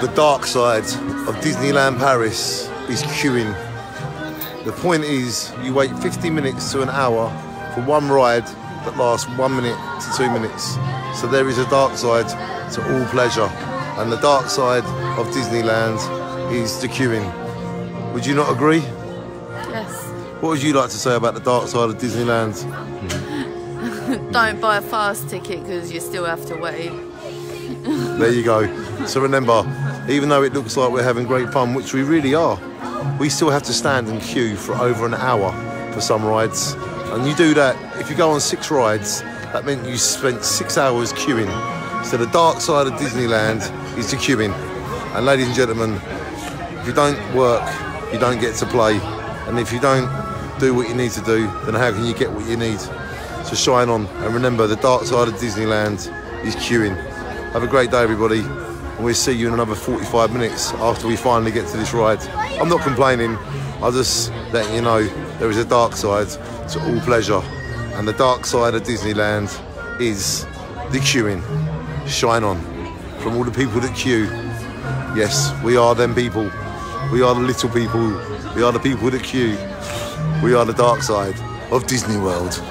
The dark side of Disneyland Paris is queuing. The point is, you wait 50 minutes to an hour for one ride that lasts one minute to two minutes. So there is a dark side to all pleasure. And the dark side of Disneyland is the queuing. Would you not agree? Yes. What would you like to say about the dark side of Disneyland? Don't buy a fast ticket because you still have to wait. There you go. So remember, even though it looks like we're having great fun, which we really are, we still have to stand and queue for over an hour for some rides. And you do that, if you go on six rides, that meant you spent six hours queuing. So the dark side of Disneyland is the queuing. And ladies and gentlemen, if you don't work, you don't get to play. And if you don't do what you need to do, then how can you get what you need? So shine on. And remember, the dark side of Disneyland is queuing. Have a great day, everybody. And we'll see you in another 45 minutes after we finally get to this ride. I'm not complaining. I'll just letting you know there is a dark side to all pleasure. And the dark side of Disneyland is the queuing. Shine on. From all the people that queue. Yes, we are them people. We are the little people. We are the people that queue. We are the dark side of Disney World.